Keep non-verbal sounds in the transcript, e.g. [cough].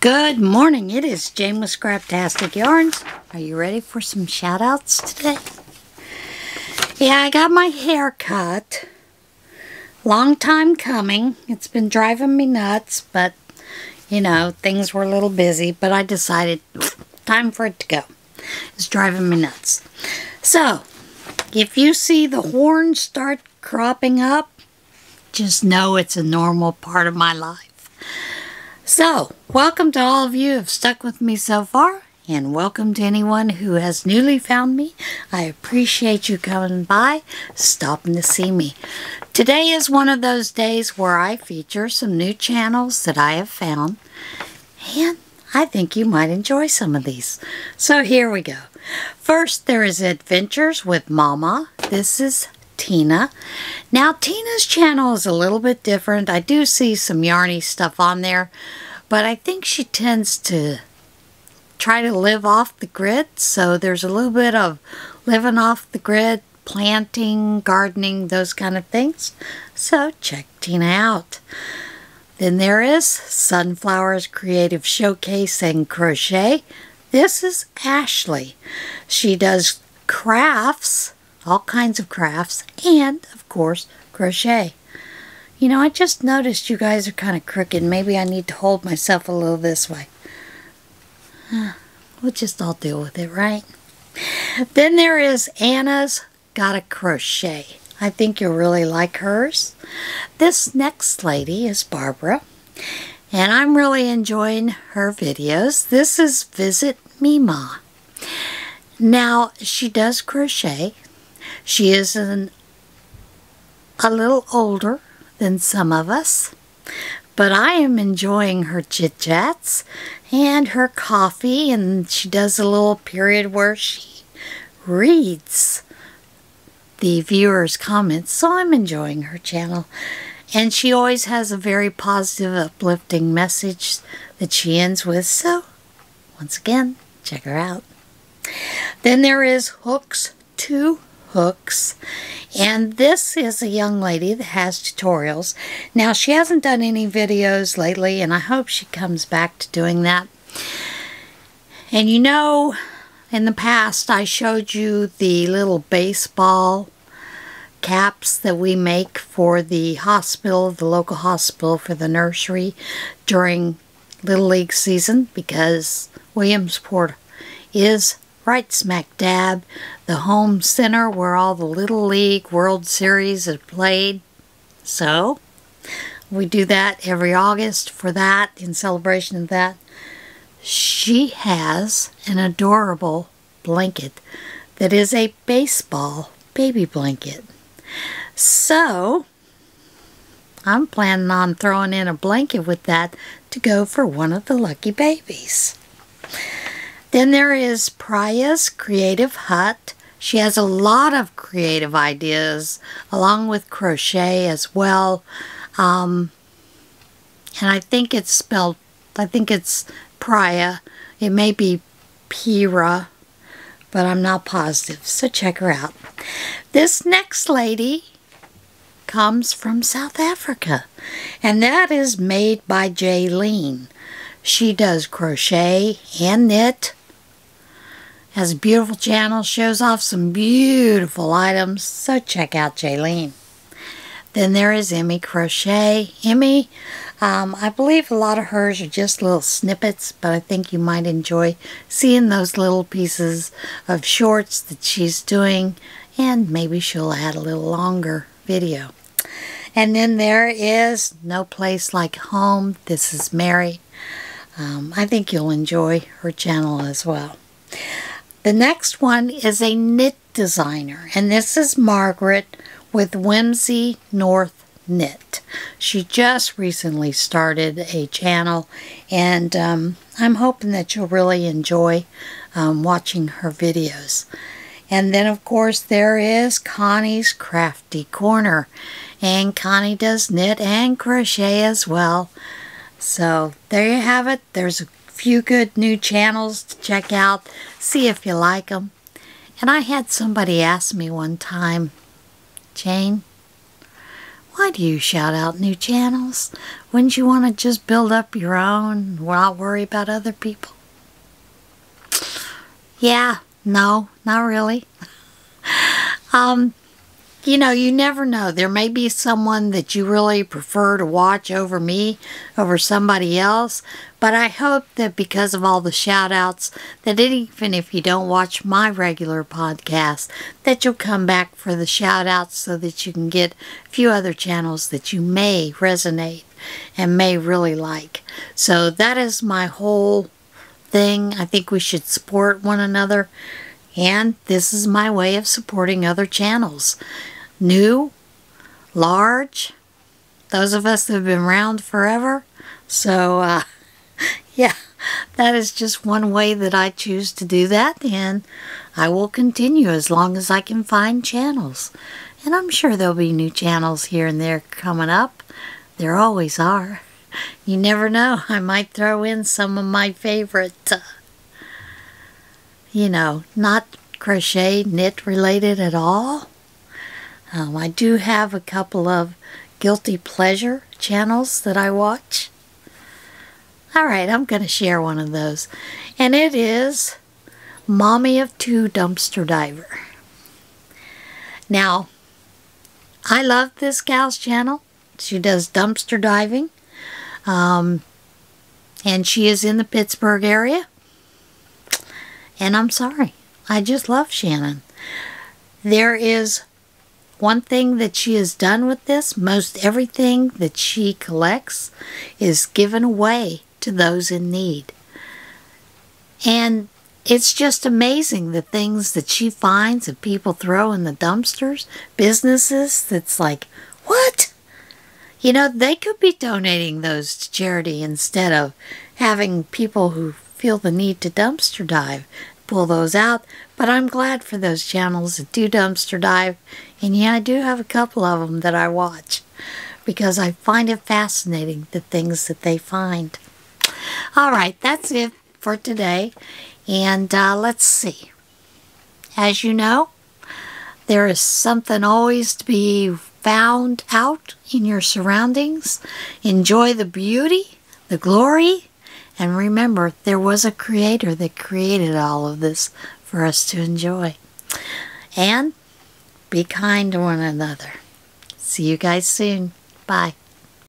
Good morning. It is Jane with Scraptastic Yarns. Are you ready for some shout outs today? Yeah, I got my hair cut. Long time coming. It's been driving me nuts, but you know, things were a little busy, but I decided time for it to go. It's driving me nuts. So, if you see the horns start cropping up, just know it's a normal part of my life. So, welcome to all of you who have stuck with me so far, and welcome to anyone who has newly found me. I appreciate you coming by, stopping to see me. Today is one of those days where I feature some new channels that I have found, and I think you might enjoy some of these. So here we go. First, there is Adventures with MawMaw. This is Tina. Now, Tina's channel is a little bit different. I do see some yarny stuff on there, but I think she tends to try to live off the grid, so there's a little bit of living off the grid, planting, gardening, those kind of things. So check Tina out. Then there is Sunflowers Creative Showcase and Crochet. This is Ashley. She does crafts all kinds of crafts, and, of course, crochet. You know, I just noticed you guys are kind of crooked. Maybe I need to hold myself a little this way. We'll just all deal with it, right? Then there is Anna's Gotta Crochet. I think you'll really like hers. This next lady is Barbara, and I'm really enjoying her videos. This is Visit Mema. Now, she does crochet, she is an, a little older than some of us, but I am enjoying her chit chats and her coffee, and she does a little period where she reads the viewers' comments, so I'm enjoying her channel. And she always has a very positive, uplifting message that she ends with, so once again, check her out. Then there is Hooks to hooks. And this is a young lady that has tutorials. Now, she hasn't done any videos lately, and I hope she comes back to doing that. And you know, in the past, I showed you the little baseball caps that we make for the hospital, the local hospital for the nursery during Little League season because Williamsport is right smack dab, the home center where all the Little League World Series are played. So, we do that every August for that, in celebration of that. She has an adorable blanket that is a baseball baby blanket. So, I'm planning on throwing in a blanket with that to go for one of the lucky babies. Then there is Priya's Creative Hut. She has a lot of creative ideas along with crochet as well. Um, and I think it's spelled, I think it's Priya. It may be Pira, but I'm not positive. So check her out. This next lady comes from South Africa, and that is made by Jalene. She does crochet and knit has a beautiful channel, shows off some beautiful items, so check out Jalene. Then there is Emmy Crochet. Emmy, um, I believe a lot of hers are just little snippets, but I think you might enjoy seeing those little pieces of shorts that she's doing, and maybe she'll add a little longer video. And then there is No Place Like Home. This is Mary. Um, I think you'll enjoy her channel as well. The next one is a knit designer, and this is Margaret with Whimsy North Knit. She just recently started a channel, and um, I'm hoping that you'll really enjoy um, watching her videos. And then, of course, there is Connie's Crafty Corner. And Connie does knit and crochet as well. So there you have it. There's a few good new channels to check out, see if you like them. And I had somebody ask me one time, Jane, Why do you shout out new channels? Wouldn't you want to just build up your own and not worry about other people? Yeah, no, not really. [laughs] um, you know, you never know. There may be someone that you really prefer to watch over me, over somebody else. But I hope that because of all the shout outs, that even if you don't watch my regular podcast, that you'll come back for the shout outs so that you can get a few other channels that you may resonate and may really like. So that is my whole thing. I think we should support one another. And this is my way of supporting other channels new, large, those of us that have been around forever. So, uh, [laughs] yeah, that is just one way that I choose to do that, and I will continue as long as I can find channels. And I'm sure there'll be new channels here and there coming up. There always are. [laughs] You never know. [laughs] I might throw in some of my favorite, uh, you know, not crochet knit related at all um, I do have a couple of guilty pleasure channels that I watch. Alright, I'm going to share one of those. And it is Mommy of Two Dumpster Diver. Now, I love this gal's channel. She does dumpster diving. Um, and she is in the Pittsburgh area. And I'm sorry. I just love Shannon. There is one thing that she has done with this, most everything that she collects is given away to those in need. And it's just amazing the things that she finds that people throw in the dumpsters, businesses that's like, what? You know, they could be donating those to charity instead of having people who feel the need to dumpster dive pull those out. But I'm glad for those channels that do dumpster dive. And yeah, I do have a couple of them that I watch because I find it fascinating the things that they find. All right, that's it for today. And uh, let's see. As you know, there is something always to be found out in your surroundings. Enjoy the beauty, the glory, and remember there was a creator that created all of this for us to enjoy. And be kind to one another. See you guys soon. Bye.